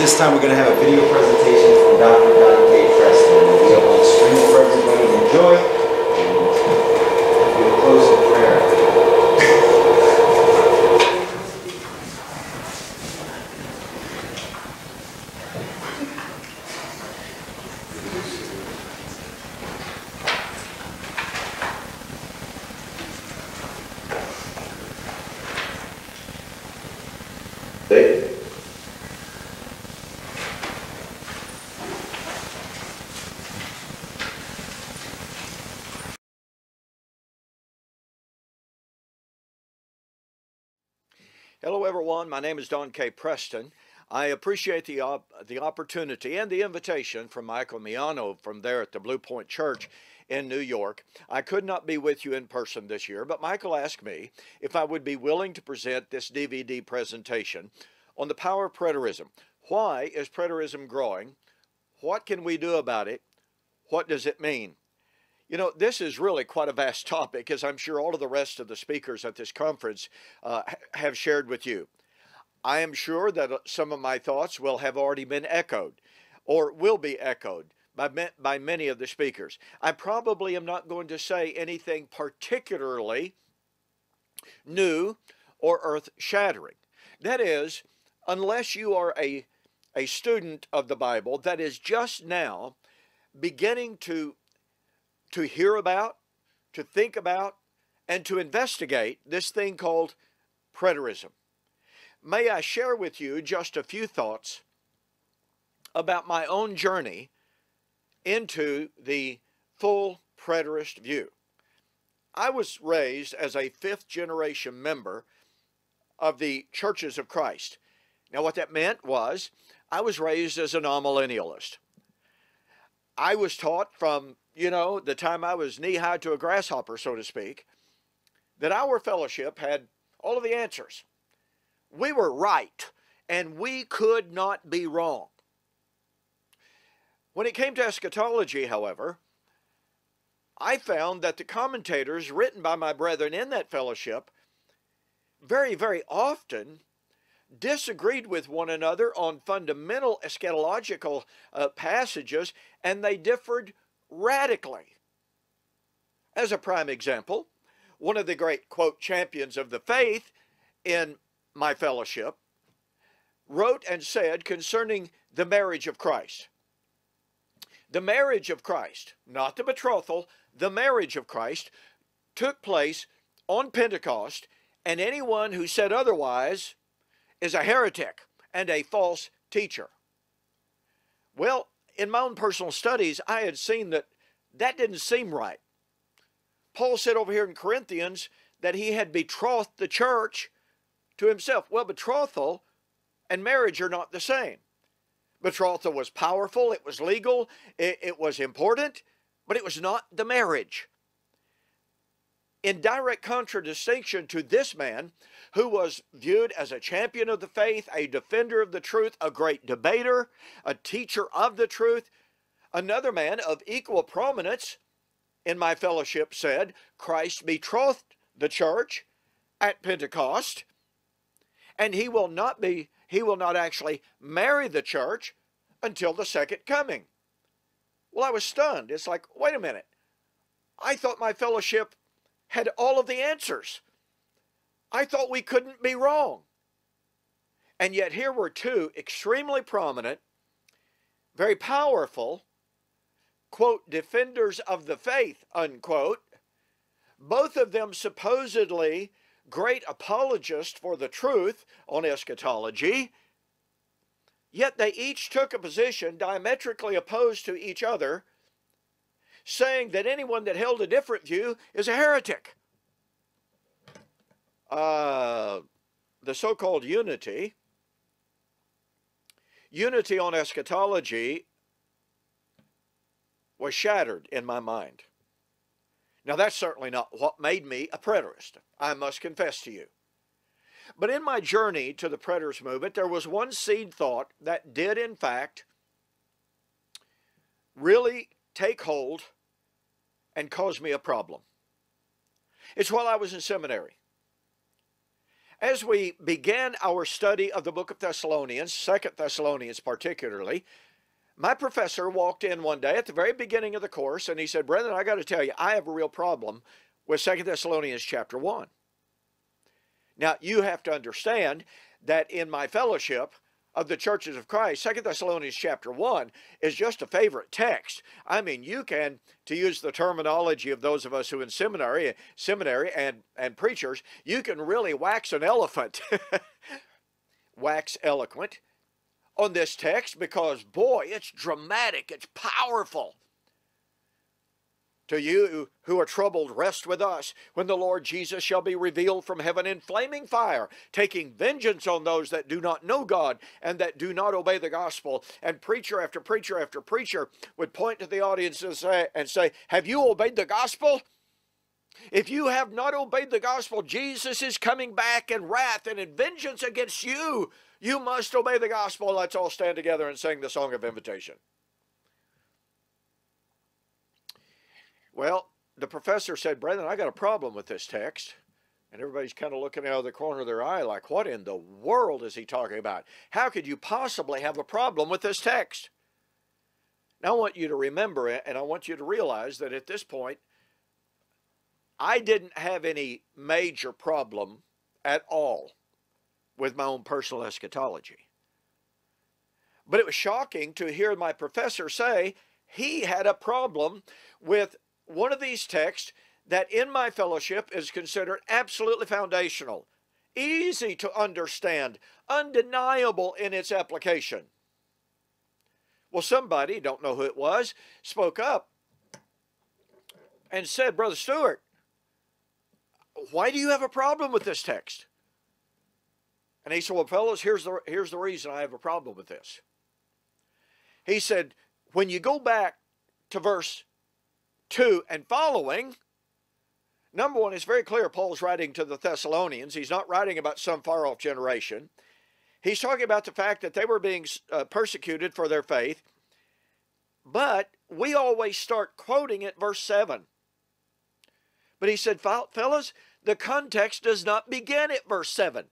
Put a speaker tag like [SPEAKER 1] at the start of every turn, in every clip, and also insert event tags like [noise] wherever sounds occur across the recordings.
[SPEAKER 1] This time we're going to have a video presentation from Dr. Don K. Preston. It'll be up on screen for everybody to enjoy. And we'll close in prayer. Dave?
[SPEAKER 2] Hello, everyone. My name is Don K. Preston. I appreciate the op- the opportunity and the invitation from Michael Miano from there at the Blue Point Church in New York. I could not be with you in person this year, but Michael asked me if I would be willing to present this DVD presentation on the power of preterism. Why is preterism growing? What can we do about it? What does it mean? You know, this is really quite a vast [laughs] topic, as I'm sure all of the rest of the speakers at this conference uh, have shared with you. I am sure that uh, some of my thoughts will have already been echoed or will be echoed by, by many of the speakers. I probably am not going to say anything particularly new or earth shattering. That is, unless you are a, a student of the Bible that is just now beginning to to hear about, to think about, and to investigate this thing called preterism. May I share with you just a few thoughts about my own journey into the full preterist view. I was raised as a fifth generation member of the Churches of Christ. Now, what that meant was I was raised as a non-millennialist. I was taught from, you know, the time I was knee high to a grasshopper, so to speak, that our fellowship had all of the answers. We were right, and we could not be wrong. When it came to eschatology, however, I found that the commentators written by my brethren in that fellowship very, very often disagreed with one another on fundamental eschatological uh, passages, and they differed radically. As a prime example, one of the great, quote, champions of the faith in my fellowship wrote and said concerning the marriage of Christ. The marriage of Christ, not the betrothal, the marriage of Christ took place on Pentecost, and anyone who said otherwise is a heretic and a false teacher. Well, in my own personal studies, I had seen that that didn't seem right. Paul said over here in Corinthians that he had betrothed the church to himself. Well, betrothal and marriage are not the same. Betrothal was powerful, it was legal, it, it was important, but it was not the marriage. In direct contradistinction to this man, who was viewed as a champion of the faith, a defender of the truth, a great debater, a teacher of the truth, another man of equal prominence in my fellowship said, Christ betrothed the church at Pentecost, and he will not be he will not actually marry the church until the second coming. Well, I was stunned. It's like, wait a minute. I thought my fellowship had all of the answers. I thought we couldn't be wrong. And yet here were two extremely prominent, very powerful, quote, defenders of the faith, unquote, both of them supposedly great apologists for the truth on eschatology, yet they each took a position diametrically opposed to each other, saying that anyone that held a different view is a heretic. Uh, the so called unity, unity on eschatology, was shattered in my mind. Now, that's certainly not what made me a preterist, I must confess to you. But in my journey to the preterist movement, there was one seed thought that did, in fact, really take hold and cause me a problem. It's while I was in seminary. as we began our study of the book of Thessalonians, Second Thessalonians particularly, my professor walked in one day at the very beginning of the course and he said, Brethren, I got to tell you, I have a real problem with Second Thessalonians chapter 1. Now, you have to understand that in my fellowship, of the churches of Christ, Second Thessalonians chapter 1 is just a favorite text. I mean, you can, to use the terminology of those of us who in seminary, seminary and, and preachers, you can really wax an elephant, [laughs] wax eloquent on this text because, boy, it's dramatic, it's powerful. To you who are troubled, rest with us when the Lord Jesus shall be revealed from heaven in flaming fire, taking vengeance on those that do not know God and that do not obey the gospel. And preacher after preacher after preacher would point to the audience and say, and say Have you obeyed the gospel? If you have not obeyed the gospel, Jesus is coming back in wrath and in vengeance against you. You must obey the gospel. Let's all stand together and sing the song of invitation. Well, the professor said, Brethren, I got a problem with this text. And everybody's kind of looking out of the corner of their eye like, what in the world is he talking about? How could you possibly have a problem with this text? Now, I want you to remember it, and I want you to realize that at this point, I didn't have any major problem at all with my own personal eschatology. But it was shocking to hear my professor say he had a problem with one of these texts that in my fellowship is considered absolutely foundational, easy to understand, undeniable in its application. Well, somebody, don't know who it was, spoke up and said, Brother Stewart, why do you have a problem with this text? And he said, Well, fellows, here's the, here's the reason I have a problem with this. He said, When you go back to verse 2 and following, number one, it's very clear Paul's writing to the Thessalonians. He's not writing about some far off generation. He's talking about the fact that they were being uh, persecuted for their faith. But we always start quoting at verse 7. But he said, fellas, the context does not begin at verse 7.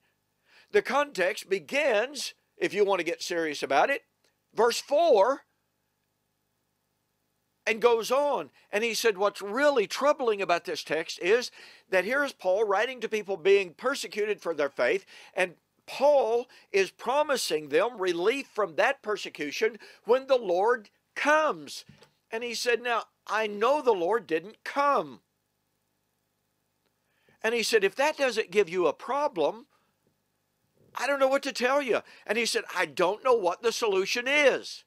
[SPEAKER 2] The context begins, if you want to get serious about it, verse 4 and goes on. And he said, What's really troubling about this text is that here is Paul writing to people being persecuted for their faith, and Paul is promising them relief from that persecution when the Lord comes. And he said, Now, I know the Lord didn't come. And he said, If that doesn't give you a problem, I don't know what to tell you. And he said, I don't know what the solution is.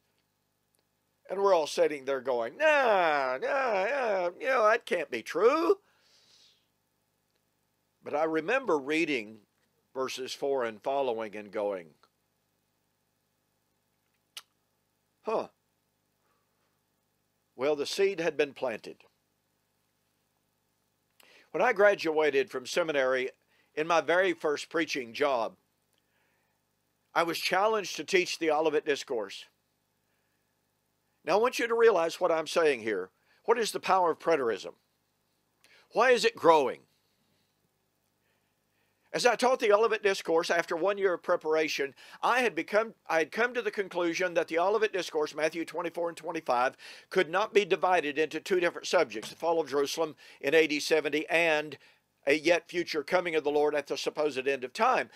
[SPEAKER 2] And we're all sitting there going, nah, nah, yeah, you know, that can't be true. But I remember reading verses 4 and following and going, huh. Well, the seed had been planted. When I graduated from seminary in my very first preaching job, I was challenged to teach the Olivet Discourse. Now, I want you to realize what I'm saying here. What is the power of preterism? Why is it growing? As I taught the Olivet Discourse after one year of preparation, I had become I had come to the conclusion that the Olivet Discourse, Matthew 24 and 25, could not be divided into two different subjects, the fall of Jerusalem in AD 70 and a yet future coming of the Lord at the supposed end of time.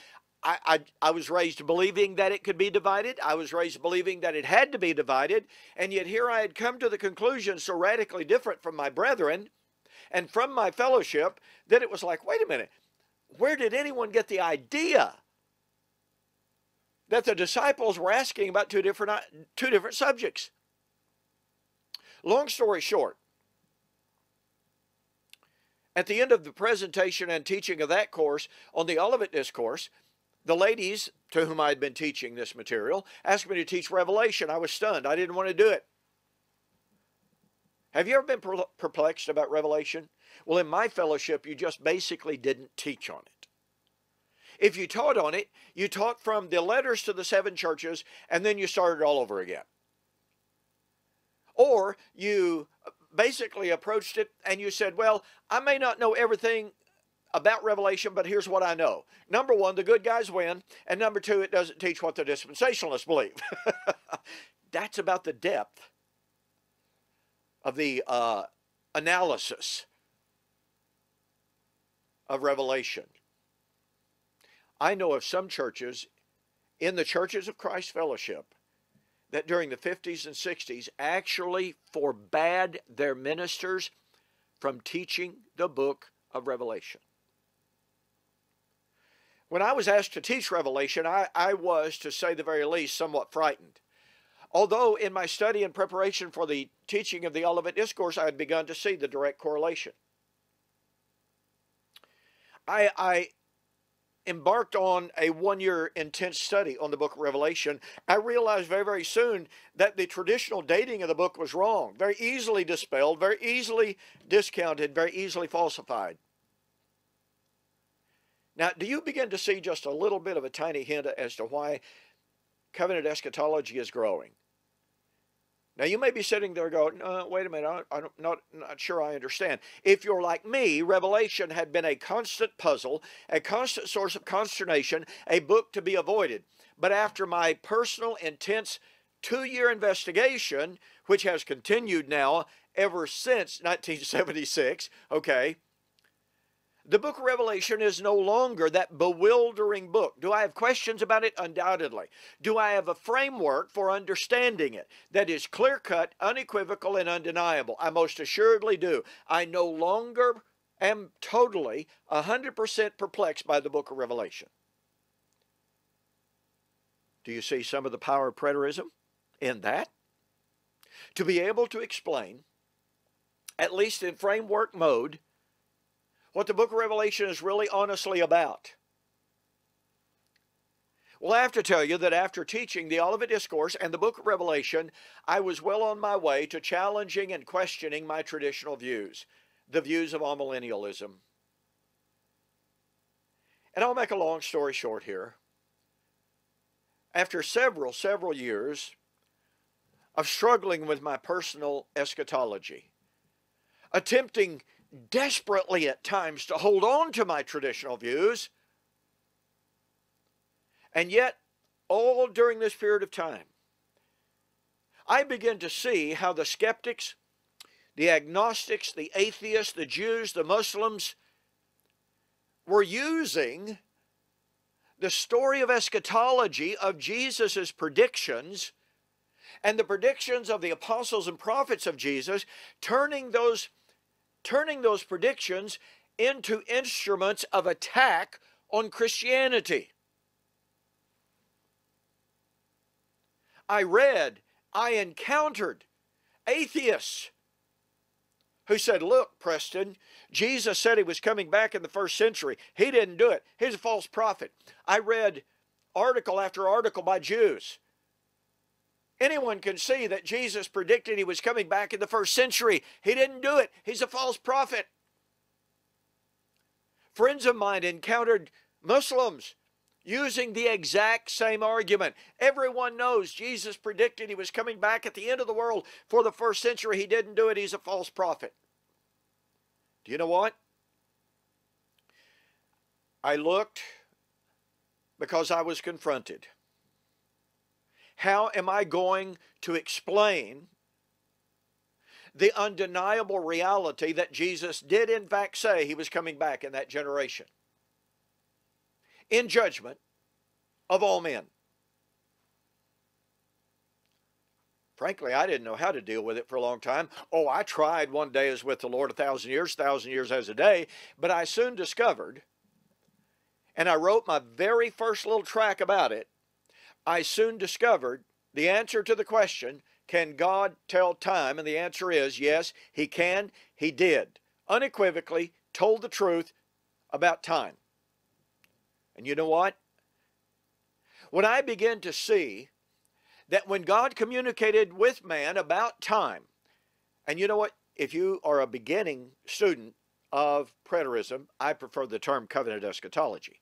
[SPEAKER 2] I, I, I, was raised believing that it could be divided. I was raised believing that it had to be divided. And yet here I had come to the conclusion, so radically different from my brethren and from my fellowship, that it was like, wait a minute, where did anyone get the idea that the disciples were asking about two different, uh, two different subjects? Long story short, at the end of the presentation and teaching of that course on the Olivet Discourse, the ladies to whom I had been teaching this material asked me to teach Revelation. I was stunned. I didn't want to do it. Have you ever been perplexed about Revelation? Well, in my fellowship, you just basically didn't teach on it. If you taught on it, you taught from the letters to the seven churches, and then you started all over again. Or you uh, basically approached it and you said, Well, I may not know everything about Revelation, but here's what I know. Number one, the good guys win. And number two, it doesn't teach what the dispensationalists believe. [laughs] That's about the depth of the uh, analysis of Revelation. I know of some churches in the Churches of Christ Fellowship that during the 50s and 60s actually forbade their ministers from teaching the book of Revelation. When I was asked to teach Revelation, I, I was, to say the very least, somewhat frightened. Although in my study and preparation for the teaching of the Olivet Discourse, I had begun to see the direct correlation. I, I embarked on a one year intense study on the book of Revelation, I realized very, very soon that the traditional dating of the book was wrong, very easily dispelled, very easily discounted, very easily falsified. Now, do you begin to see just a little bit of a tiny hint as to why covenant eschatology is growing? Now you may be sitting there going, uh, wait a minute, I, am not, not sure I understand. If you're like me, Revelation had been a constant puzzle, a constant source of consternation, a book to be avoided. But after my personal, intense two-year investigation, which has continued now ever since 1976, okay, the book of Revelation is no longer that bewildering book. Do I have questions about it? Undoubtedly. Do I have a framework for understanding it that is clear cut, unequivocal, and undeniable? I most assuredly do. I no longer am totally 100% perplexed by the book of Revelation. Do you see some of the power of preterism in that? To be able to explain, at least in framework mode, what the book of Revelation is really honestly about. Well, I have to tell you that after teaching the Olivet Discourse and the book of Revelation, I was well on my way to challenging and questioning my traditional views, the views of amillennialism. And I'll make a long story short here. After several, several years of struggling with my personal eschatology, attempting desperately at times to hold on to my traditional views. And yet, all during this period of time, I begin to see how the skeptics, the agnostics, the atheists, the Jews, the Muslims were using the story of eschatology of Jesus' predictions and the predictions of the apostles and prophets of Jesus, turning those turning those predictions into instruments of attack on Christianity. I read, I encountered atheists who said, Look, Preston, Jesus said he was coming back in the first century. He didn't do it. He's a false prophet. I read article after article by Jews Anyone can see that Jesus predicted he was coming back in the first century. He didn't do it. He's a false prophet. Friends of mine encountered Muslims using the exact same argument. Everyone knows Jesus predicted he was coming back at the end of the world for the first century. He didn't do it. He's a false prophet. Do you know what? I looked because I was confronted. How am I going to explain the undeniable reality that Jesus did, in fact, say he was coming back in that generation in judgment of all men? Frankly, I didn't know how to deal with it for a long time. Oh, I tried one day as with the Lord a thousand years, a thousand years as a day, but I soon discovered, and I wrote my very first little track about it, I soon discovered the answer to the question, can God tell time? And the answer is yes, he can. He did. Unequivocally told the truth about time. And you know what? When I begin to see that when God communicated with man about time, and you know what? If you are a beginning student of preterism, I prefer the term covenant eschatology.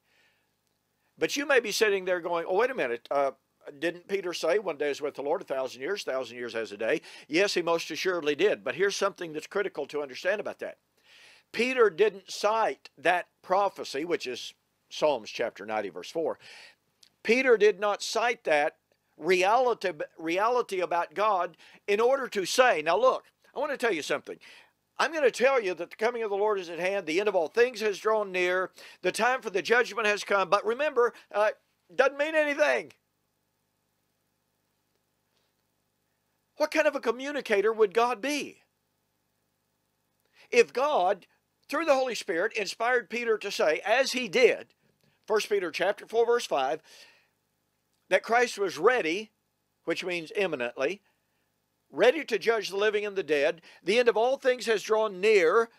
[SPEAKER 2] But you may be sitting there going, oh, wait a minute. Uh, didn't Peter say one day is with the Lord a thousand years, a thousand years as a day? Yes, he most assuredly did. But here's something that's critical to understand about that. Peter didn't cite that prophecy, which is Psalms chapter 90, verse 4. Peter did not cite that reality, reality about God in order to say, now look, I want to tell you something. I'm going to tell you that the coming of the Lord is at hand. The end of all things has drawn near. The time for the judgment has come. But remember, uh, doesn't mean anything. What kind of a communicator would God be? If God, through the Holy Spirit, inspired Peter to say, as he did, 1 Peter chapter 4, verse 5, that Christ was ready, which means imminently, ready to judge the living and the dead. The end of all things has drawn near,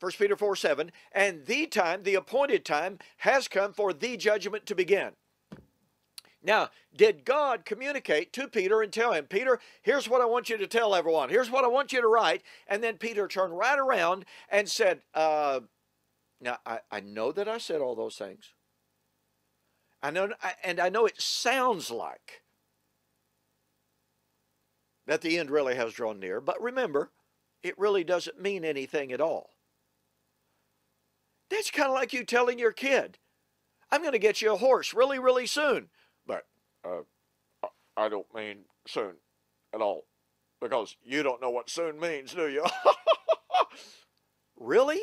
[SPEAKER 2] 1 Peter 4 7, and the time, the appointed time, has come for the judgment to begin. Now, did God communicate to Peter and tell him, Peter, here's what I want you to tell everyone. Here's what I want you to write. And then Peter turned right around and said, uh, Now, I, I know that I said all those things. I know, and I know it sounds like that the end really has drawn near, but remember, it really doesn't mean anything at all. That's kind of like you telling your kid, I'm going to get you a horse really, really soon. But uh, I don't mean soon at all because you don't know what soon means, do you? [laughs] really?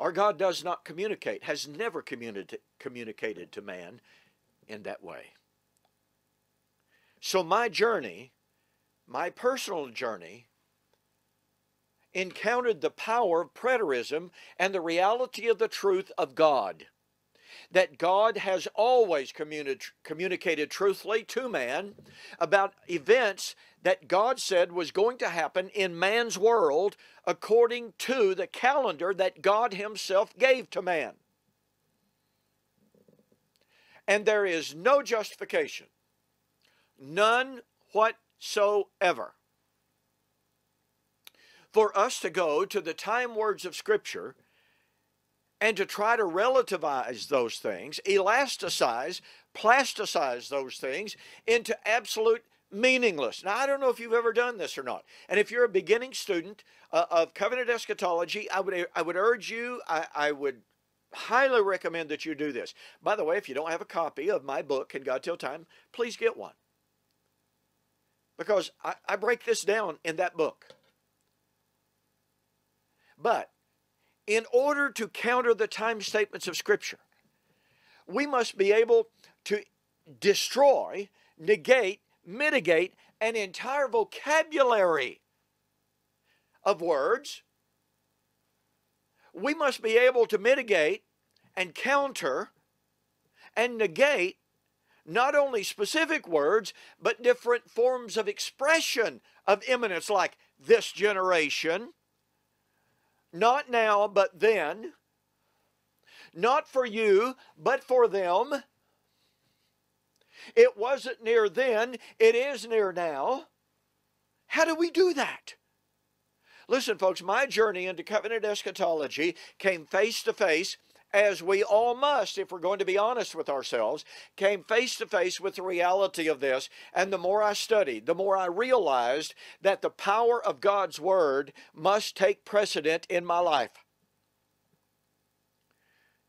[SPEAKER 2] Our God does not communicate, has never communi- communicated to man in that way. So, my journey, my personal journey, encountered the power of preterism and the reality of the truth of God. That God has always communi- communicated truthfully to man about events that God said was going to happen in man's world according to the calendar that God Himself gave to man. And there is no justification, none whatsoever, for us to go to the time words of Scripture and to try to relativize those things, elasticize, plasticize those things into absolute meaningless. Now, I don't know if you've ever done this or not. And if you're a beginning student uh, of covenant eschatology, I would, I would urge you, I, I would highly recommend that you do this. By the way, if you don't have a copy of my book, Can God Tell Time, please get one. Because I, I break this down in that book. But in order to counter the time statements of Scripture, we must be able to destroy, negate, mitigate an entire vocabulary of words. We must be able to mitigate and counter and negate not only specific words, but different forms of expression of imminence, like this generation, not now, but then, not for you, but for them, it wasn't near then, it is near now. How do we do that? Listen, folks, my journey into covenant eschatology came face to face, as we all must, if we're going to be honest with ourselves, came face to face with the reality of this. And the more I studied, the more I realized that the power of God's Word must take precedent in my life.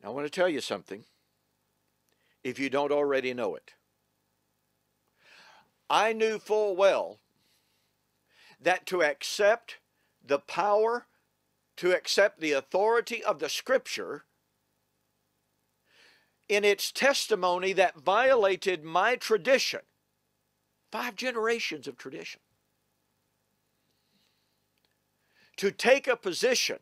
[SPEAKER 2] Now, I want to tell you something, if you don't already know it. I knew full well that to accept the power, to accept the authority of the Scripture in its testimony that violated my tradition, five generations of tradition, to take a position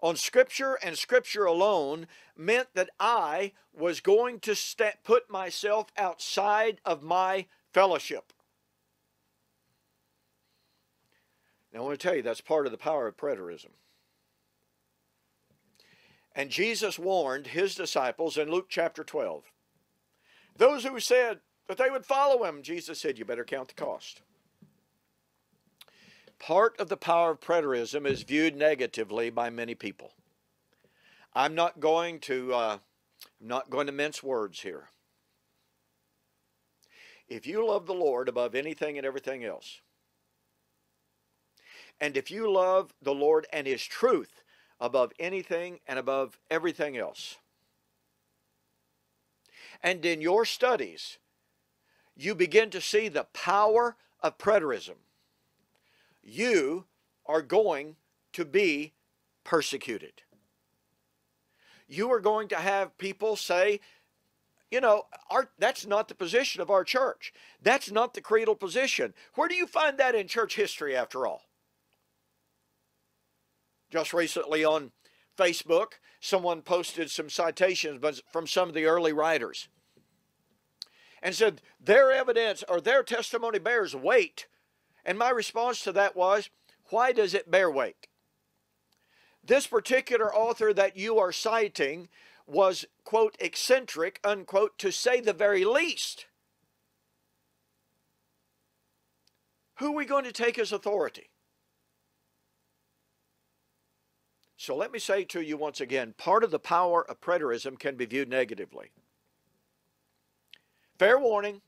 [SPEAKER 2] on Scripture and Scripture alone meant that I was going to st- put myself outside of my fellowship. Now, I want to tell you that's part of the power of preterism. And Jesus warned his disciples in Luke chapter 12. Those who said that they would follow him, Jesus said, You better count the cost. Part of the power of preterism is viewed negatively by many people. I'm not going to uh, I'm not going to mince words here. If you love the Lord above anything and everything else, and if you love the Lord and His truth above anything and above everything else, and in your studies, you begin to see the power of preterism, you are going to be persecuted. You are going to have people say, you know, our, that's not the position of our church. That's not the creedal position. Where do you find that in church history, after all? Just recently on Facebook, someone posted some citations from some of the early writers and said their evidence or their testimony bears weight. And my response to that was, why does it bear weight? This particular author that you are citing was, quote, eccentric, unquote, to say the very least. Who are we going to take as authority? So let me say to you once again part of the power of preterism can be viewed negatively. Fair warning.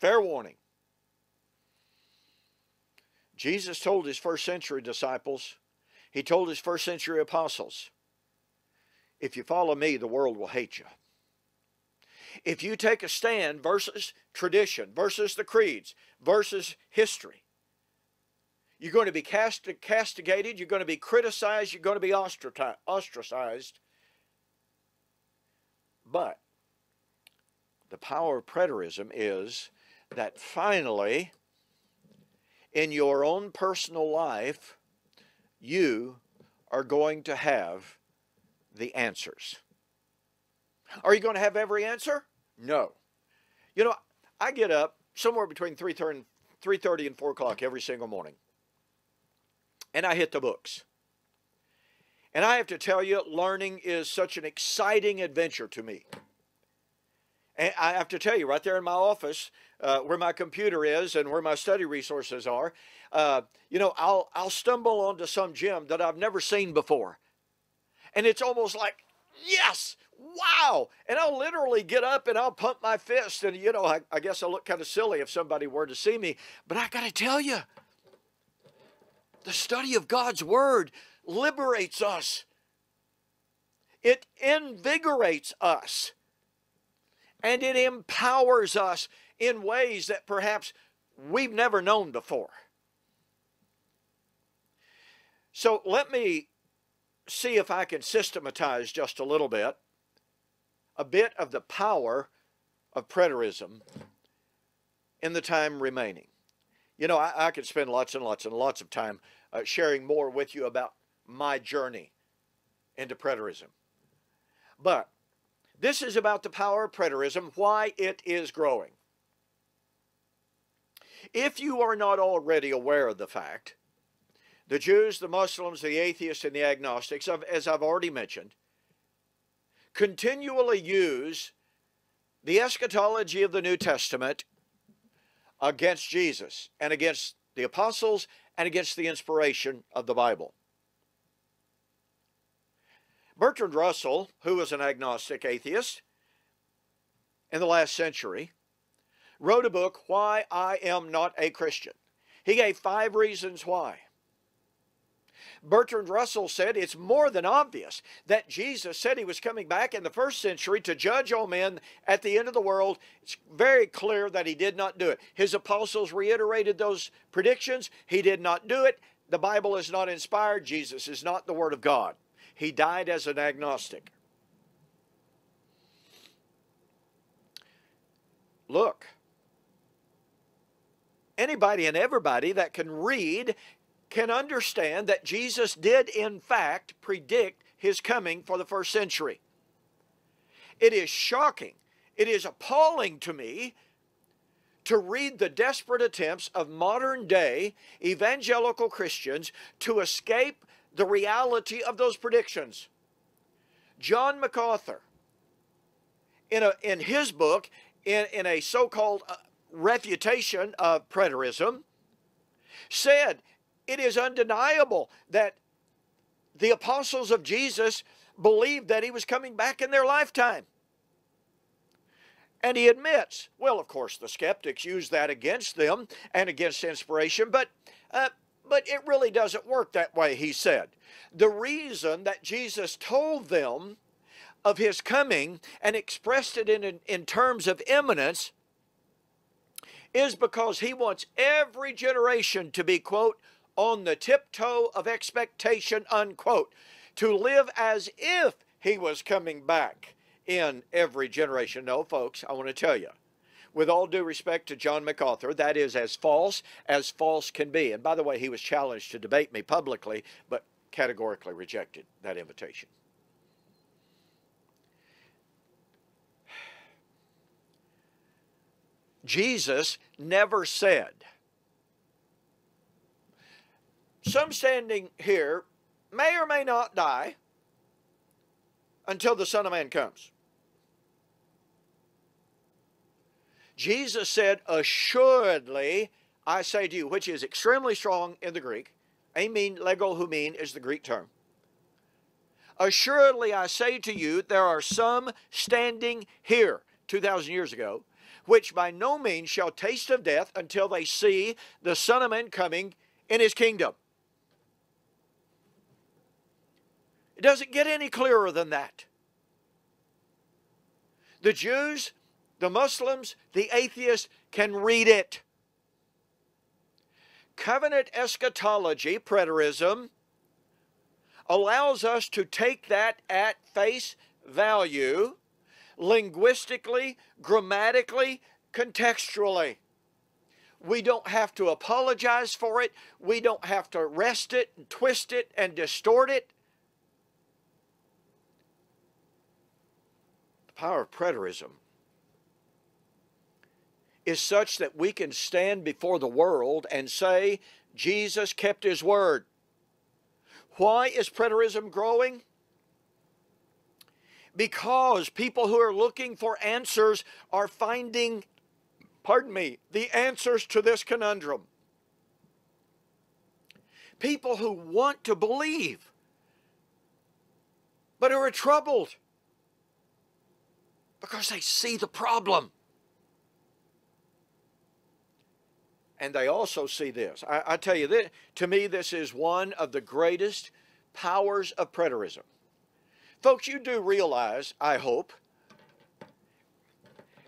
[SPEAKER 2] Fair warning. Jesus told his first century disciples, he told his first century apostles, if you follow me, the world will hate you. If you take a stand versus tradition, versus the creeds, versus history, you're going to be castigated, you're going to be criticized, you're going to be ostracized. But the power of preterism is that finally, in your own personal life, you are going to have the answers. Are you going to have every answer? No. You know, I get up somewhere between 3.30 and, 3.30 and 4 o'clock every single morning. And I hit the books. And I have to tell you, learning is such an exciting adventure to me. And I have to tell you, right there in my office, uh, where my computer is and where my study resources are, uh, you know, I'll I'll stumble onto some gem that I've never seen before, and it's almost like, yes, wow! And I'll literally get up and I'll pump my fist, and you know, I, I guess I look kind of silly if somebody were to see me, but I got to tell you, the study of God's Word liberates us. It invigorates us and it empowers us in ways that perhaps we've never known before. So let me see if I can systematize just a little bit a bit of the power of preterism in the time remaining. You know, I, I could spend lots and lots and lots of time uh, sharing more with you about my journey into preterism. But this is about the power of preterism, why it is growing. If you are not already aware of the fact, the Jews, the Muslims, the atheists, and the agnostics, as I've already mentioned, continually use the eschatology of the New Testament against Jesus and against the apostles and against the inspiration of the Bible. Bertrand Russell, who was an agnostic atheist in the last century, wrote a book, Why I Am Not a Christian. He gave five reasons why. Bertrand Russell said it's more than obvious that Jesus said he was coming back in the first century to judge all men at the end of the world. It's very clear that he did not do it. His apostles reiterated those predictions. He did not do it. The Bible is not inspired. Jesus is not the Word of God. He died as an agnostic. Look, anybody and everybody that can read can understand that Jesus did, in fact, predict his coming for the first century. It is shocking, it is appalling to me to read the desperate attempts of modern day evangelical Christians to escape the reality of those predictions. John MacArthur, in, a, in his book, in, in a so called uh, refutation of preterism, said it is undeniable that the apostles of Jesus believed that he was coming back in their lifetime. And he admits, well, of course, the skeptics use that against them and against inspiration, but uh, But it really doesn't work that way, he said. The reason that Jesus told them of his coming and expressed it in, in terms of imminence is because he wants every generation to be, quote, on the tiptoe of expectation, unquote, to live as if he was coming back in every generation. No, folks, I want to tell you, with all due respect to John MacArthur, that is as false as false can be. And by the way, he was challenged to debate me publicly, but categorically rejected that invitation. [sighs] Jesus never said, some standing here may or may not die until the Son of Man comes. Jesus said, Assuredly, I say to you, which is extremely strong in the Greek. Amen, lego humin is the Greek term. Assuredly, I say to you, there are some standing here 2,000 years ago, which by no means shall taste of death until they see the Son of Man coming in his kingdom. It doesn't get any clearer than that. The Jews, the Muslims, the atheists can read it. Covenant eschatology, preterism, allows us to take that at face value, linguistically, grammatically, contextually. We don't have to apologize for it. We don't have to wrest it and twist it and distort it. Power of preterism is such that we can stand before the world and say, Jesus kept his word. Why is preterism growing? Because people who are looking for answers are finding, pardon me, the answers to this conundrum. People who want to believe, but who are troubled because they see the problem. And they also see this. I, I tell you, this, to me, this is one of the greatest powers of preterism. Folks, you do realize, I hope,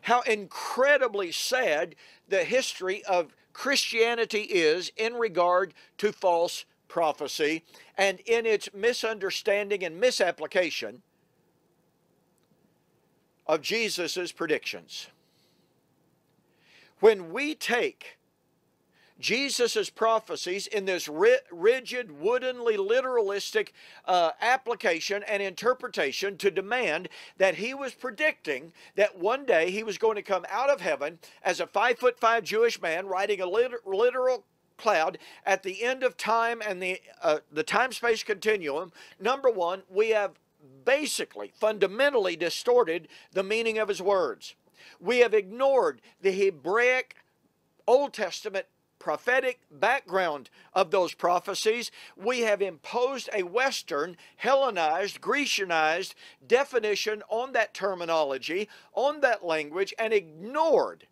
[SPEAKER 2] how incredibly sad the history of Christianity is in regard to false prophecy and in its misunderstanding and misapplication of Jesus' predictions. When we take Jesus' prophecies in this rigid, woodenly literalistic uh, application and interpretation to demand that he was predicting that one day he was going to come out of heaven as a five foot five Jewish man riding a liter literal cloud at the end of time and the uh, the time space continuum. Number one, we have basically, fundamentally distorted the meaning of his words. We have ignored the Hebraic Old Testament prophetic background of those prophecies, we have imposed a Western, Hellenized, Grecianized definition on that terminology, on that language, and ignored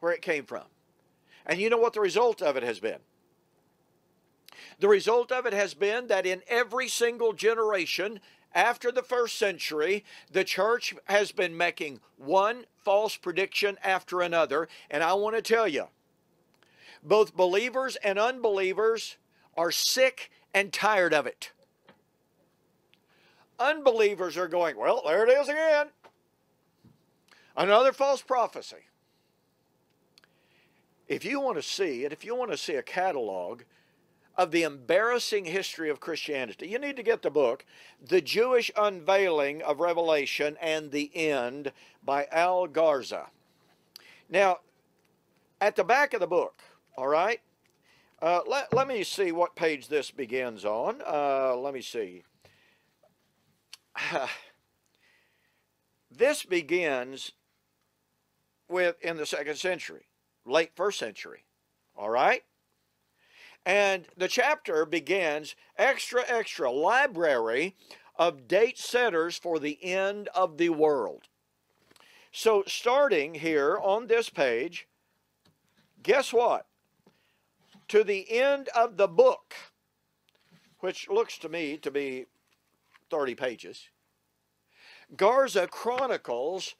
[SPEAKER 2] where it came from. And you know what the result of it has been? The result of it has been that in every single generation after the first century, the church has been making one false prediction after another. And I want to tell you, both believers and unbelievers are sick and tired of it. Unbelievers are going, well, there it is again. Another false prophecy. If you want to see it, if you want to see a catalog of the embarrassing history of Christianity. You need to get the book, The Jewish Unveiling of Revelation and the End by Al Garza. Now, at the back of the book, all right, uh, let, let me see what page this begins on. Uh, let me see. [sighs] this begins with in the second century, late first century, all right? And the chapter begins extra, extra library of date setters for the end of the world. So, starting here on this page, guess what? to the end of the book, which looks to me to be 30 pages, Garza chronicles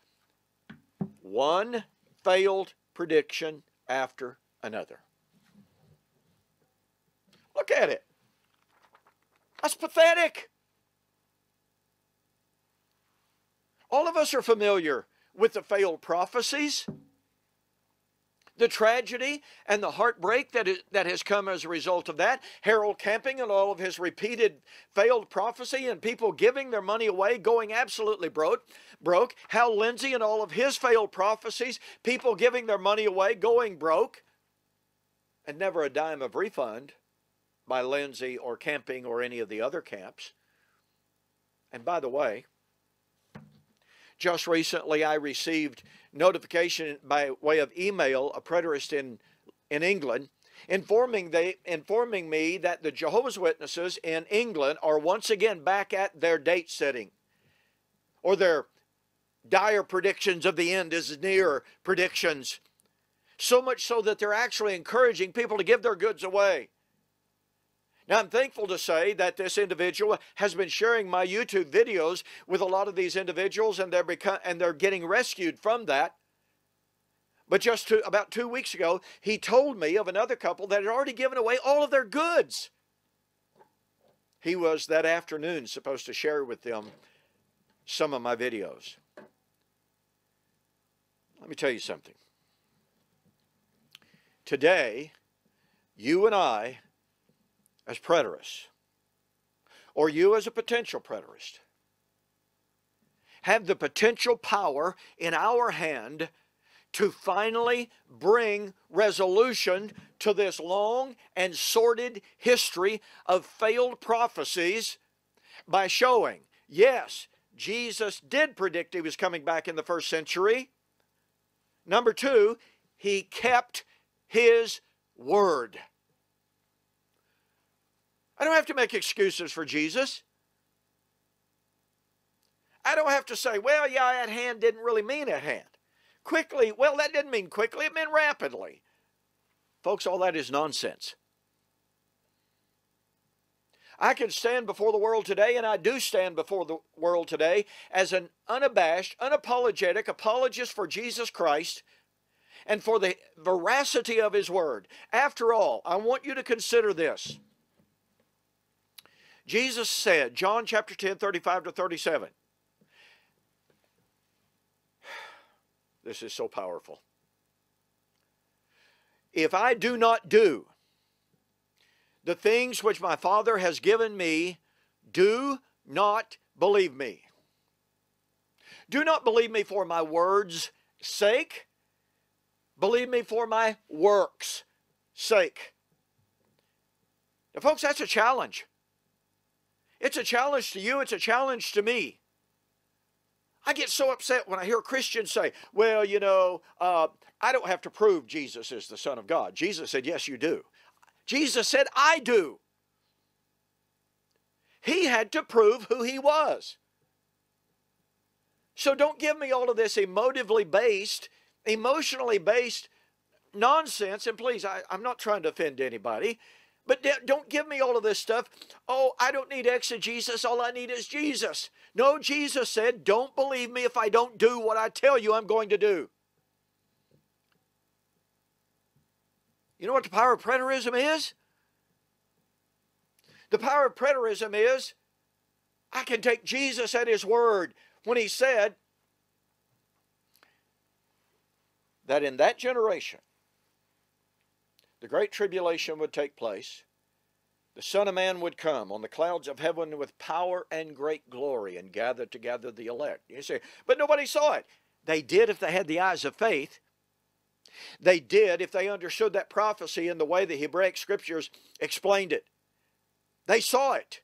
[SPEAKER 2] one failed prediction after another. Look at it. That's pathetic. All of us are familiar with the failed prophecies, the tragedy and the heartbreak that, is, that has come as a result of that. Harold Camping and all of his repeated failed prophecy and people giving their money away, going absolutely broke. broke. Hal Lindsey and all of his failed prophecies, people giving their money away, going broke, and never a dime of refund by Lindsey or Camping or any of the other camps. And by the way, just recently I received notification by way of email, a preterist in, in England, informing, they, informing me that the Jehovah's Witnesses in England are once again back at their date setting or their dire predictions of the end is near predictions. So much so that they're actually encouraging people to give their goods away. Now, I'm thankful to say that this individual has been sharing my YouTube videos with a lot of these individuals, and they're and they're getting rescued from that. But just about two weeks ago, he told me of another couple that had already given away all of their goods. He was that afternoon supposed to share with them some of my videos. Let me tell you something. Today, you and I as preterists, or you as a potential preterist, have the potential power in our hand to finally bring resolution to this long and sordid history of failed prophecies by showing, yes, Jesus did predict he was coming back in the first century. Number two, he kept his word. I don't have to make excuses for Jesus. I don't have to say, well, yeah, at hand didn't really mean at hand. Quickly, well, that didn't mean quickly, it meant rapidly. Folks, all that is nonsense. I can stand before the world today, and I do stand before the world today as an unabashed, unapologetic apologist for Jesus Christ and for the veracity of His Word. After all, I want you to consider this. Jesus said, John chapter 10, 35 to 37. [sighs] This is so powerful. If I do not do the things which my Father has given me, do not believe me. Do not believe me for my words' sake. Believe me for my works' sake. Now, folks, that's a challenge. It's a challenge to you, it's a challenge to me. I get so upset when I hear Christians say, well, you know, uh, I don't have to prove Jesus is the Son of God. Jesus said, yes, you do. Jesus said, I do. He had to prove who he was. So don't give me all of this emotively based, emotionally based nonsense. And please, I, am not trying to offend anybody. But don't give me all of this stuff. Oh, I don't need exegesis. All I need is Jesus. No, Jesus said, Don't believe me if I don't do what I tell you I'm going to do. You know what the power of preterism is? The power of preterism is I can take Jesus at his word when he said that in that generation the great tribulation would take place. The Son of Man would come on the clouds of heaven with power and great glory and gather together the elect. You say, but nobody saw it. They did if they had the eyes of faith. They did if they understood that prophecy in the way the Hebraic scriptures explained it. They saw it.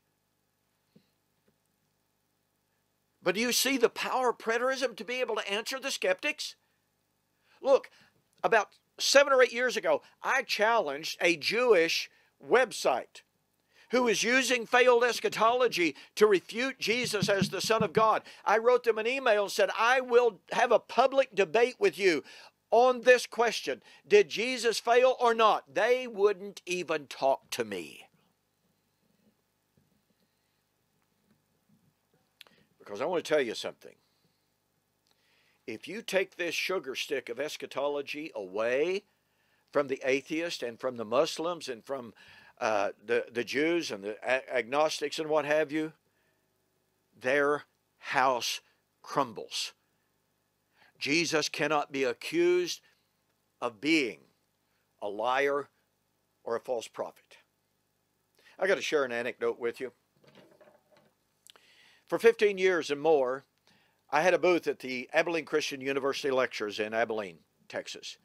[SPEAKER 2] But do you see the power of preterism to be able to answer the skeptics? Look, about seven or eight years ago, I challenged a Jewish website who was using failed eschatology to refute Jesus as the Son of God. I wrote them an email and said, I will have a public debate with you on this question Did Jesus fail or not? They wouldn't even talk to me. Because I want to tell you something. If you take this sugar stick of eschatology away from the atheist and from the Muslims and from uh, the, the Jews and the agnostics and what have you, their house crumbles. Jesus cannot be accused of being a liar or a false prophet. I got to share an anecdote with you. For 15 years and more, I had a booth at the Abilene Christian University Lectures in Abilene, Texas.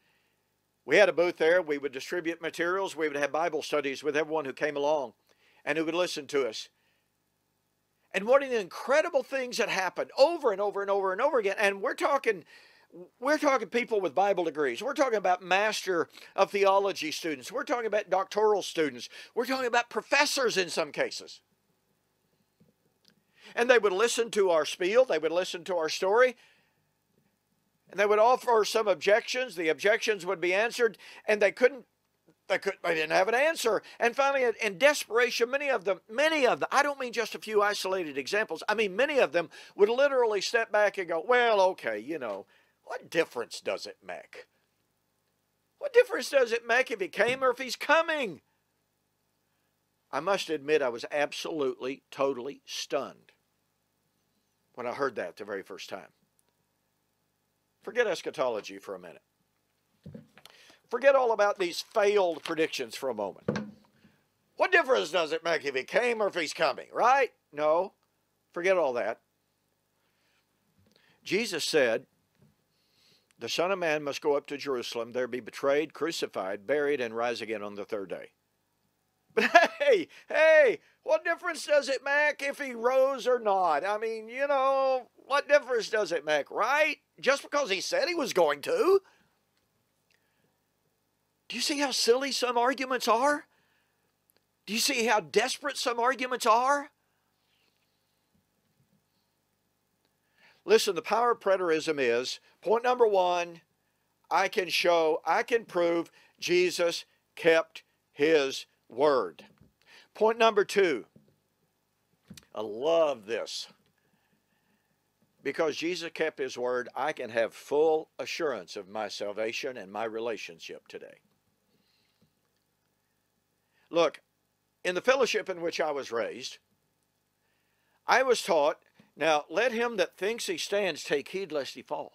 [SPEAKER 2] We had a booth there. We would distribute materials. We would have Bible studies with everyone who came along and who would listen to us. And one of the incredible things that happened over and over and over and over again, and we're talking we're talking people with Bible degrees. We're talking about Master of Theology students. We're talking about doctoral students. We're talking about professors in some cases. And they would listen to our spiel, they would listen to our story, and they would offer some objections. The objections would be answered, and they couldn't they could they didn't have an answer. And finally, in desperation, many of them, many of them, I don't mean just a few isolated examples. I mean many of them would literally step back and go, Well, okay, you know, what difference does it make? What difference does it make if he came or if he's coming? I must admit, I was absolutely, totally stunned when I heard that the very first time. Forget eschatology for a minute. Forget all about these failed predictions for a moment. What difference does it make if he came or if he's coming, right? No. Forget all that. Jesus said, The Son of Man must go up to Jerusalem, there be betrayed, crucified, buried, and rise again on the third day. But [laughs] hey, hey, what difference does it make if he rose or not? I mean, you know, what difference does it make, right? Just because he said he was going to. Do you see how silly some arguments are? Do you see how desperate some arguments are? Listen, the power of preterism is point number one, I can show, I can prove Jesus kept his word. Point number two, I love this. Because Jesus kept his word, I can have full assurance of my salvation and my relationship today. Look, in the fellowship in which I was raised, I was taught, now let him that thinks he stands take heed lest he fall.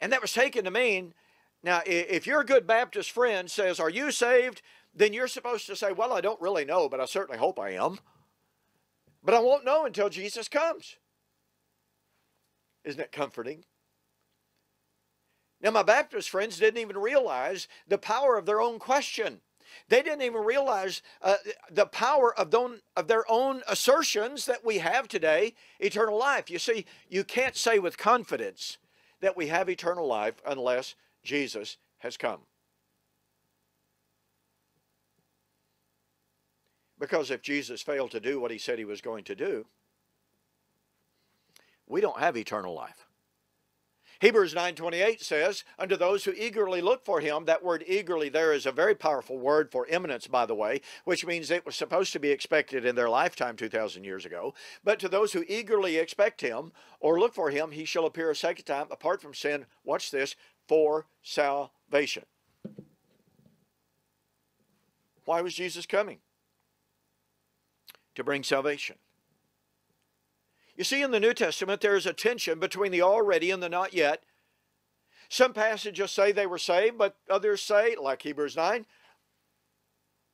[SPEAKER 2] And that was taken to mean, now if your good Baptist friend says, Are you saved? Then you're supposed to say, Well, I don't really know, but I certainly hope I am. But I won't know until Jesus comes. Isn't it comforting? Now, my Baptist friends didn't even realize the power of their own question. They didn't even realize uh, the power of, don, of their own assertions that we have today eternal life. You see, you can't say with confidence that we have eternal life unless Jesus has come. Because if Jesus failed to do what he said he was going to do, we don't have eternal life. Hebrews 9:28 says, "Unto those who eagerly look for him." That word eagerly there is a very powerful word for imminence by the way, which means it was supposed to be expected in their lifetime 2000 years ago. But to those who eagerly expect him or look for him, he shall appear a second time apart from sin, watch this, for salvation. Why was Jesus coming? To bring salvation. You see, in the New Testament, there is a tension between the already and the not yet. Some passages say they were saved, but others say, like Hebrews 9,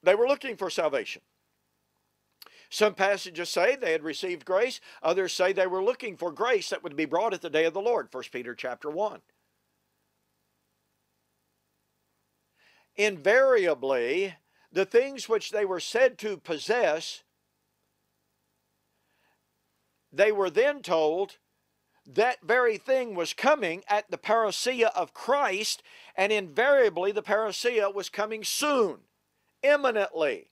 [SPEAKER 2] they were looking for salvation. Some passages say they had received grace. Others say they were looking for grace that would be brought at the day of the Lord. 1 Peter chapter 1. Invariably, the things which they were said to possess they were then told that very thing was coming at the parousia of Christ, and invariably the parousia was coming soon, imminently,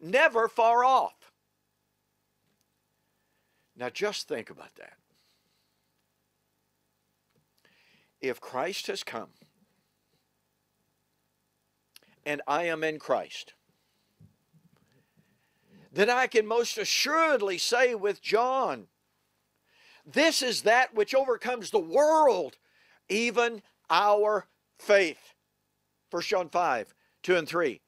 [SPEAKER 2] never far off. Now just think about that. if Christ has come and I am in Christ, then I can most assuredly say with John, This is that which overcomes the world, even our faith. 1 John 5 2 and 3.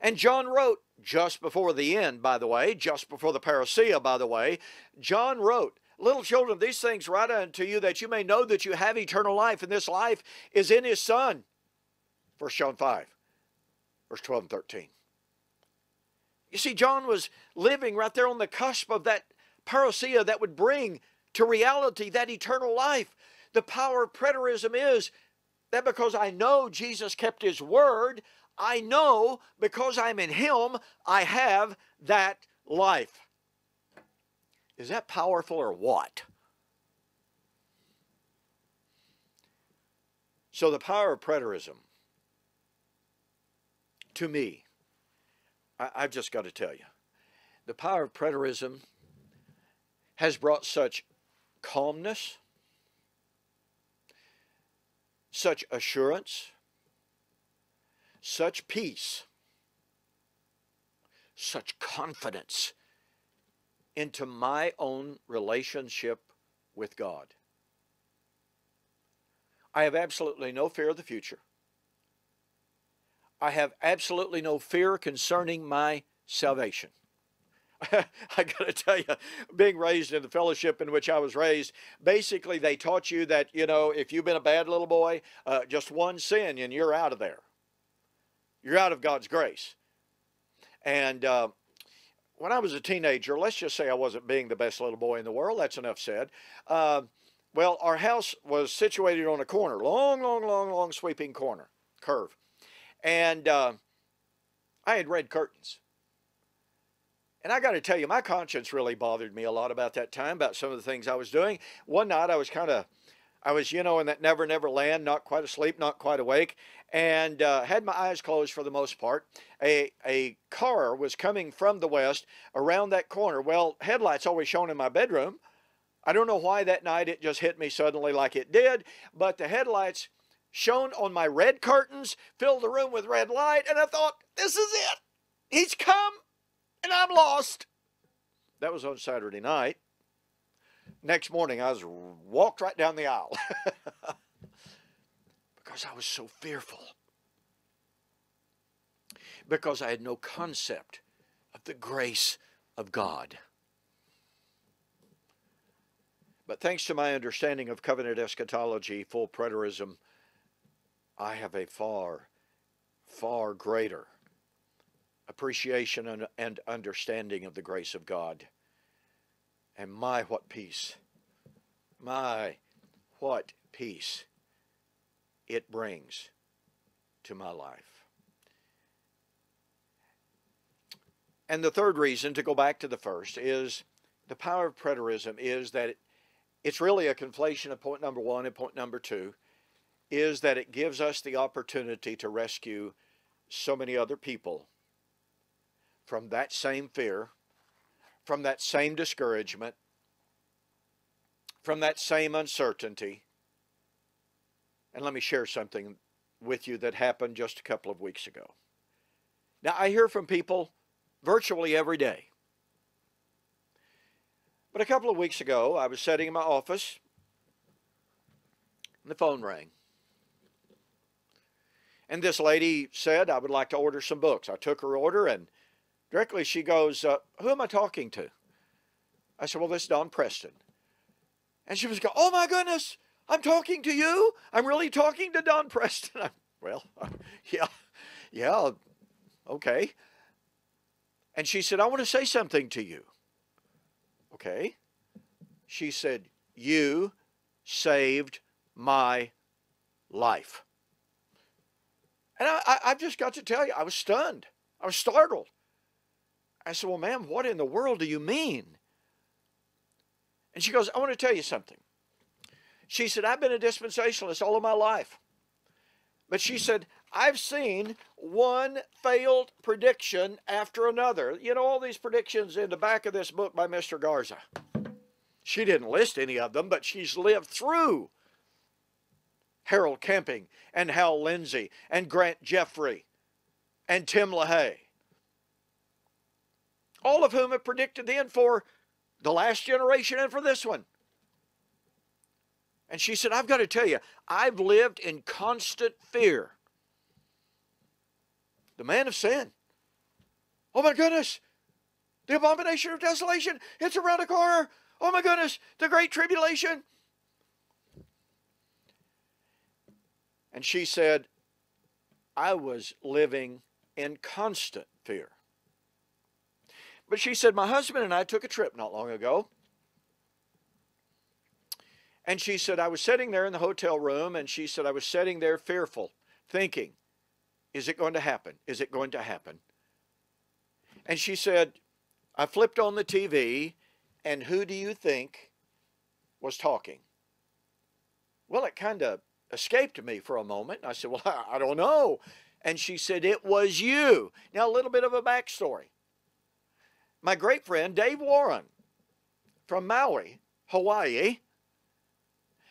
[SPEAKER 2] And John wrote, just before the end, by the way, just before the parousia, by the way, John wrote, Little children, these things write unto you that you may know that you have eternal life, and this life is in his Son. 1 John 5, verse 12 and 13. You see, John was living right there on the cusp of that parousia that would bring to reality that eternal life. The power of preterism is that because I know Jesus kept his word, I know because I'm in him, I have that life. Is that powerful or what? So, the power of preterism, to me, I, have just got to tell you, the power of preterism has brought such calmness, such assurance, such peace, such confidence into my own relationship with God. I have absolutely no fear of the future. I have absolutely no fear concerning my salvation. [laughs] I got to tell you, being raised in the fellowship in which I was raised, basically they taught you that, you know, if you've been a bad little boy, uh, just one sin and you're out of there. You're out of God's grace. And uh, when I was a teenager, let's just say I wasn't being the best little boy in the world, that's enough said. Uh, well, our house was situated on a corner, long, long, long, long sweeping corner, curve. And uh, I had red curtains. And I got to tell you, my conscience really bothered me a lot about that time, about some of the things I was doing. One night I was kind of, I was, you know, in that never, never land, not quite asleep, not quite awake, and uh, had my eyes closed for the most part. A, a car was coming from the west around that corner. Well, headlights always shone in my bedroom. I don't know why that night it just hit me suddenly like it did, but the headlights shone on my red curtains, filled the room with red light, and I thought, this is it. He's come and I'm lost. That was on Saturday night. Next morning, I was walked right down the aisle [laughs] because I was so fearful. Because I had no concept of the grace of God. But thanks to my understanding of covenant eschatology, full preterism, I have a far, far greater appreciation and, and understanding of the grace of God. And my, what peace! My, what peace it brings to my life. And the third reason, to go back to the first, is the power of preterism is that it, it's really a conflation of point number one and point number two, is that it gives us the opportunity to rescue so many other people from that same fear, from that same discouragement, from that same uncertainty. And let me share something with you that happened just a couple of weeks ago. Now, I hear from people virtually every day. But a couple of weeks ago, I was sitting in my office, and the phone rang. And this lady said, I would like to order some books. I took her order, and Directly she goes, uh, Who am I talking to? I said, Well, this is Don Preston. And she was going, Oh my goodness, I'm talking to you? I'm really talking to Don [laughs] Preston. I'm, well, uh, [laughs] yeah, yeah, okay. And she said, I want to say something to you. Okay. She said, You saved my life. And I, have just got to tell you, I was stunned. I was startled. I said, Well, ma'am, what in the world do you mean? And she goes, I want to tell you something. She said, I've been a dispensationalist all of my life. But she said, I've seen one failed prediction after another. You know, all these predictions in the back of this book by Mr. Garza. She didn't list any of them, but she's lived through Harold Camping and Hal Lindsey and Grant Jeffrey and Tim LaHaye. All of whom have predicted the end for the last generation and for this one. And she said, I've got to tell you, I've lived in constant fear. The man of sin. Oh my goodness, the abomination of desolation, it's around the corner. Oh my goodness, the great tribulation. And she said, I was living in constant fear. But she said, My husband and I took a trip not long ago. And she said, I was sitting there in the hotel room, and she said, I was sitting there fearful, thinking, Is it going to happen? Is it going to happen? And she said, I flipped on the TV, and who do you think was talking? Well, it kind of escaped me for a moment. I said, Well, [laughs] I don't know. And she said, It was you. Now, a little bit of a backstory. My great friend Dave Warren from Maui, Hawaii,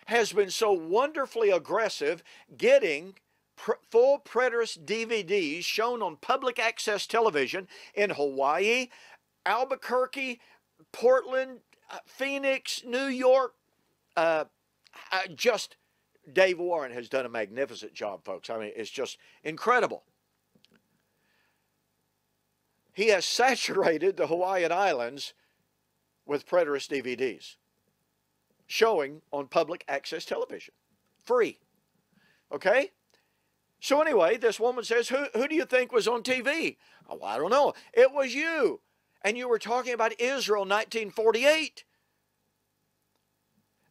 [SPEAKER 2] has been so wonderfully aggressive getting pr- full preterist DVDs shown on public access television in Hawaii, Albuquerque, Portland, uh, Phoenix, New York. Uh, just Dave Warren has done a magnificent job, folks. I mean, it's just incredible. He has saturated the Hawaiian Islands with preterist DVDs showing on public access television. Free. Okay? So anyway, this woman says, who, who do you think was on TV? Oh, I don't know. It was you. And you were talking about Israel 1948.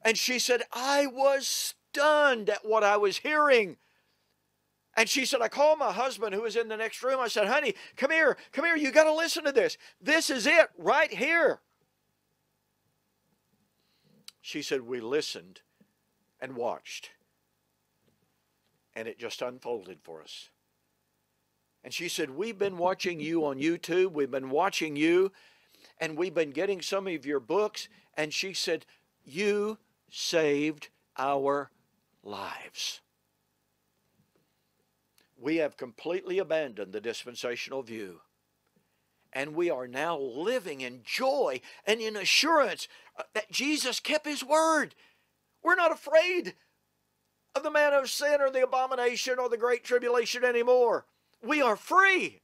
[SPEAKER 2] And she said, I was stunned at what I was hearing. And she said, I called my husband who was in the next room. I said, honey, come here, come here. You got to listen to this. This is it right here. She said, We listened and watched. And it just unfolded for us. And she said, We've been watching you on YouTube. We've been watching you. And we've been getting some of your books. And she said, You saved our lives. We have completely abandoned the dispensational view. And we are now living in joy and in assurance uh, that Jesus kept his word. We're not afraid of the man of sin or the abomination or the great tribulation anymore. We are free.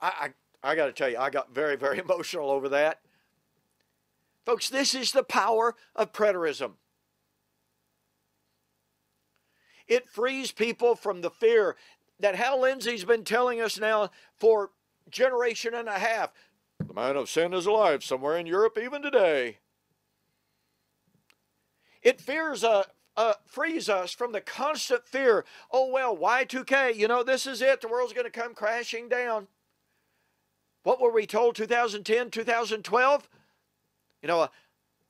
[SPEAKER 2] I, I, I got to tell you, I got very, very [laughs] emotional over that. Folks, this is the power of preterism. It frees people from the fear that Hal Lindsey's been telling us now for generation and a half. The man of sin is alive somewhere in Europe even today. It fears uh, uh, frees us from the constant fear. Oh, well, Y2K, you know, this is it. The world's going to come crashing down. What were we told 2010, 2012? You know, uh,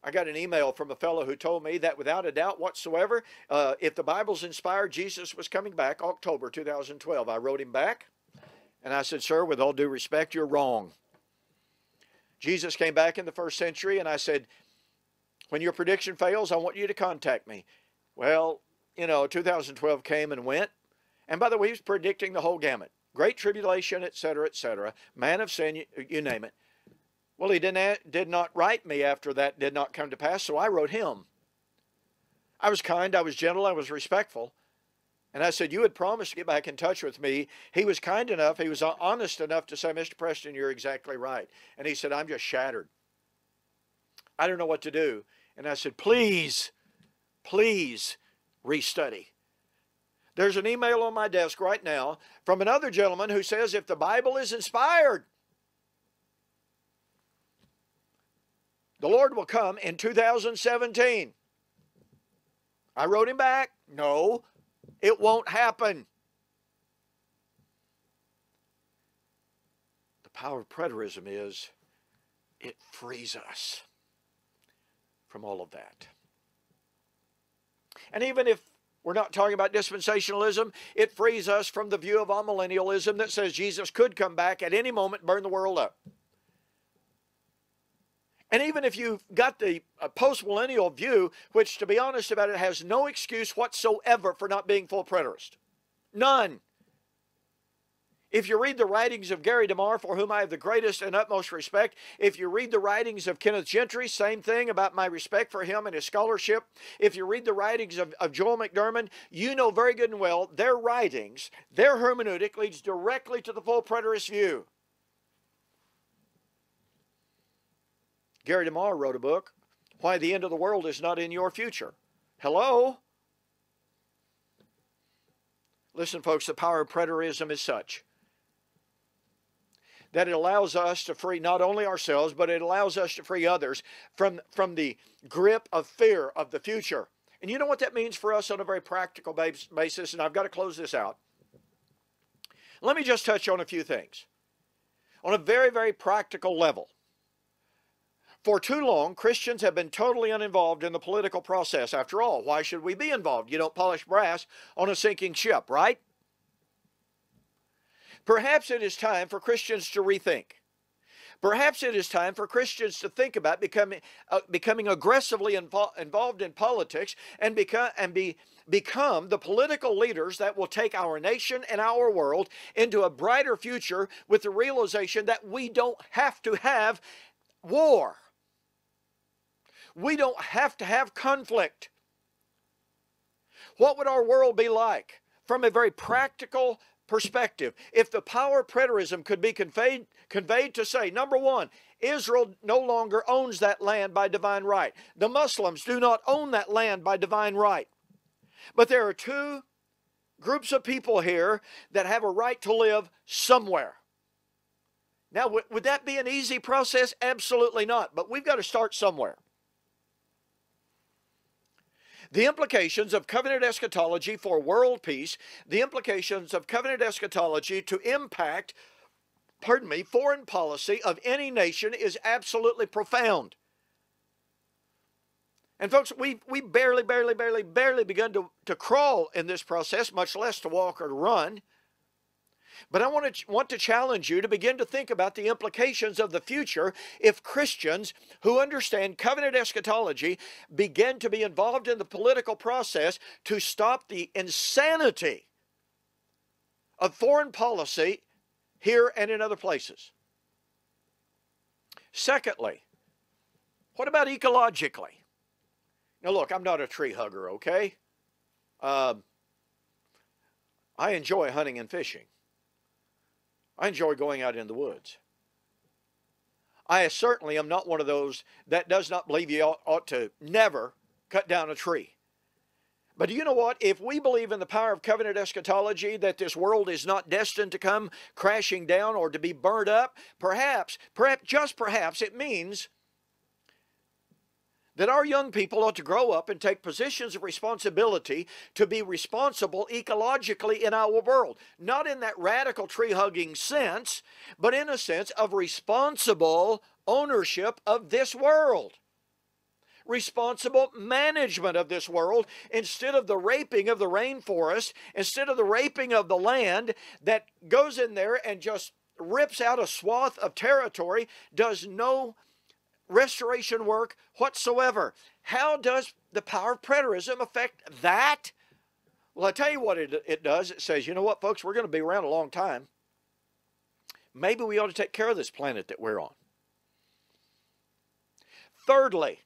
[SPEAKER 2] I got an email from a fellow who told me that without a doubt whatsoever, uh, if the Bible's inspired, Jesus was coming back October 2012. I wrote him back and I said, Sir, with all due respect, you're wrong. Jesus came back in the first century, and I said, When your prediction fails, I want you to contact me. Well, you know, 2012 came and went. And by the way, he was predicting the whole gamut great tribulation, etc., etc., man of sin, you, you name it. Well, he didn't, did not write me after that did not come to pass, so I wrote him. I was kind, I was gentle, I was respectful. And I said, You had promised to get back in touch with me. He was kind enough, he was honest enough to say, Mr. Preston, you're exactly right. And he said, I'm just shattered. I don't know what to do. And I said, Please, please restudy. There's an email on my desk right now from another gentleman who says, If the Bible is inspired, the Lord will come in 2017. I wrote him back, No, it won't happen. The power of preterism is it frees us from all of that. And even if we're not talking about dispensationalism, it frees us from the view of amillennialism that says Jesus could come back at any moment, burn the world up. And even if you've got the uh, post millennial view, which to be honest about it has no excuse whatsoever for not being full preterist, none. If you read the writings of Gary DeMar, for whom I have the greatest and utmost respect, if you read the writings of Kenneth Gentry, same thing about my respect for him and his scholarship. If you read the writings of, of Joel McDurmon, you know very good and well their writings, their hermeneutic leads directly to the full preterist view. Gary DeMar wrote a book, Why the End of the World is Not in Your Future. Hello? Listen, folks, the power of preterism is such that it allows us to free not only ourselves, but it allows us to free others from, from the grip of fear of the future. And you know what that means for us on a very practical basis, and I've got to close this out. Let me just touch on a few things. On a very, very practical level, for too long, Christians have been totally uninvolved in the political process. After all, why should we be involved? You don't polish brass on a sinking ship, right? Perhaps it is time for Christians to rethink. Perhaps it is time for Christians to think about becoming, uh, becoming aggressively invo involved in politics and, become, and be, become the political leaders that will take our nation and our world into a brighter future with the realization that we don't have to have war. We don't have to have conflict. What would our world be like from a very practical perspective. If the power of preterism could be conveyed, conveyed to say, number one, Israel no longer owns that land by divine right. The Muslims do not own that land by divine right. But there are two groups of people here that have a right to live somewhere. Now, would that be an easy process? Absolutely not. But we've got to start somewhere. The implications of covenant eschatology for world peace, the implications of covenant eschatology to impact, pardon me, foreign policy of any nation is absolutely profound. And folks, we we barely, barely, barely, barely begun to, to crawl in this process, much less to walk or to run. But I want to, want to challenge you to begin to think about the implications of the future if Christians who understand covenant eschatology begin to be involved in the political process to stop the insanity of foreign policy here and in other places. Secondly, what about ecologically? Now, look, I'm not a tree hugger, okay? Uh, I enjoy hunting and fishing. I enjoy going out in the woods. I certainly am not one of those that does not believe you ought, ought, to never cut down a tree. But do you know what? If we believe in the power of covenant eschatology, that this world is not destined to come crashing down or to be burned up, perhaps, perhaps, just perhaps, it means that our young people ought to grow up and take positions of responsibility to be responsible ecologically in our world. Not in that radical tree hugging sense, but in a sense of responsible ownership of this world. Responsible management of this world instead of the raping of the rainforest, instead of the raping of the land that goes in there and just rips out a swath of territory, does no restoration work whatsoever. How does the power of preterism affect that? Well, I tell you what it, it does. It says, you know what, folks, we're going to be around a long time. Maybe we ought to take care of this planet that we're on. Thirdly,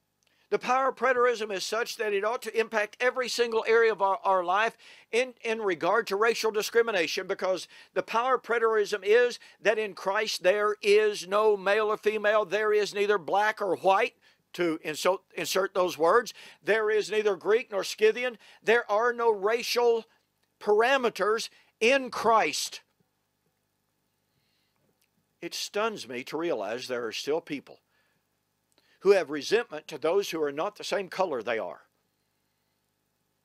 [SPEAKER 2] the power of preterism is such that it ought to impact every single area of our, our life in, in regard to racial discrimination because the power of preterism is that in Christ there is no male or female, there is neither black or white, to insert, insert those words. There is neither Greek nor Scythian. There are no racial parameters in Christ. It stuns me to realize there are still people who have resentment to those who are not the same color they are.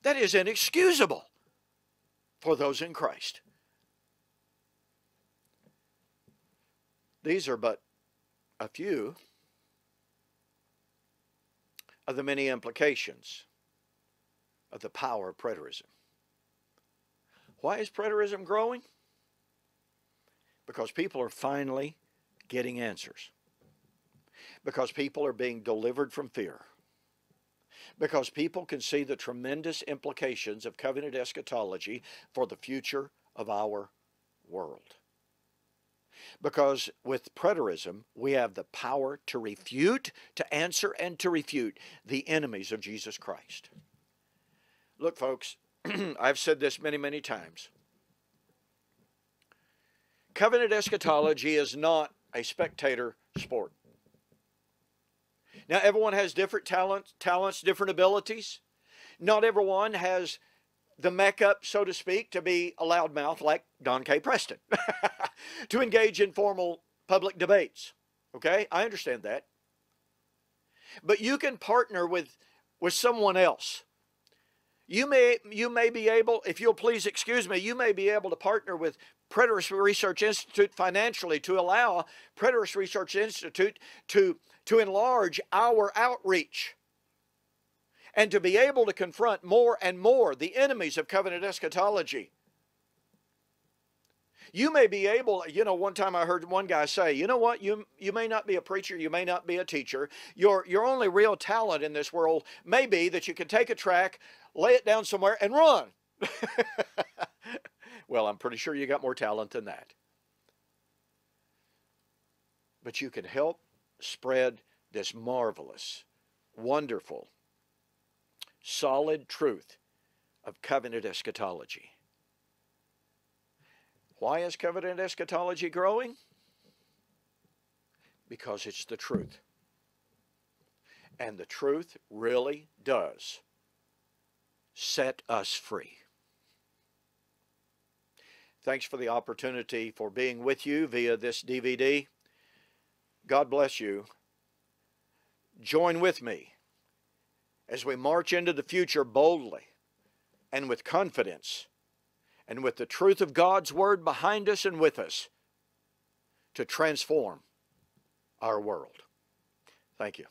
[SPEAKER 2] That is inexcusable for those in Christ. These are but a few of the many implications of the power of preterism. Why is preterism growing? Because people are finally getting answers. Because people are being delivered from fear. Because people can see the tremendous implications of covenant eschatology for the future of our world. Because with preterism, we have the power to refute, to answer, and to refute the enemies of Jesus Christ. Look, folks, [clears throat] I've said this many, many times. Covenant eschatology is not a spectator sport. Now, everyone has different talents, talents, different abilities. Not everyone has the makeup, so to speak, to be a loudmouth like Don K. Preston, [laughs] to engage in formal public debates. Okay, I understand that. But you can partner with with someone else. You may you may be able, if you'll please excuse me, you may be able to partner with Preterist Research Institute financially to allow Preterist Research Institute to, to enlarge our outreach and to be able to confront more and more the enemies of covenant eschatology. You may be able, you know, one time I heard one guy say, you know what, you, you may not be a preacher, you may not be a teacher. Your, your only real talent in this world may be that you can take a track, lay it down somewhere, and run. [laughs] Well, I'm pretty sure you got more talent than that. But you can help spread this marvelous, wonderful, solid truth of covenant eschatology. Why is covenant eschatology growing? Because it's the truth. And the truth really does set us free. Thanks for the opportunity for being with you via this DVD. God bless you. Join with me as we march into the future boldly and with confidence and with the truth of God's Word behind us and with us to transform our world. Thank you.